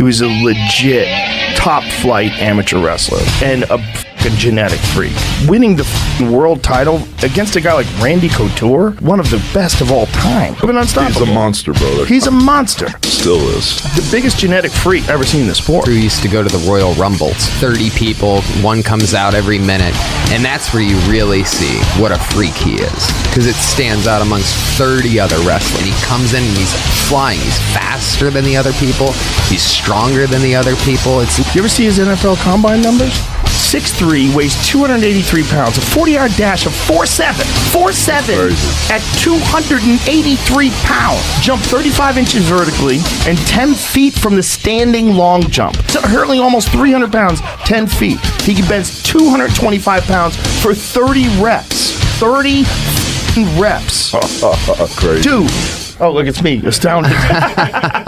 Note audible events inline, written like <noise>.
He was a legit top flight amateur wrestler and a fucking genetic freak. Winning the fucking world title against a guy like Randy Couture, one of the best of all time. Been unstoppable. He's a monster, brother. He's a monster. Still is. The biggest genetic freak ever seen in the sport. Who used to go to the Royal Rumbles. 30 people, one comes out every minute. And that's where you really see what a freak he is. Because it stands out amongst 30 other wrestlers. He comes in and he's flying. He's faster than the other people. He's stronger than the other people. It's You ever see his NFL combine numbers? 6'3, weighs 283 pounds, a 40 yard dash of 4'7. 4'7 at 283 pounds. Jump 35 inches vertically and 10 feet from the standing long jump. So hurling almost 300 pounds, 10 feet. He can bench 225 pounds for 30 reps. 30 reps. <laughs> Crazy. Dude. Oh, look, it's me. Astounding. <laughs>